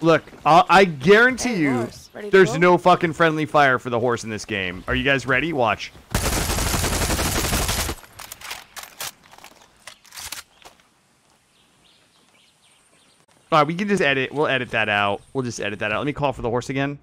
Look, i I guarantee Hey, you, there's go? no fucking friendly fire for the horse in this game. Are you guys ready? Watch. All right, we can just edit. We'll edit that out. We'll just edit that out. Let me call for the horse again.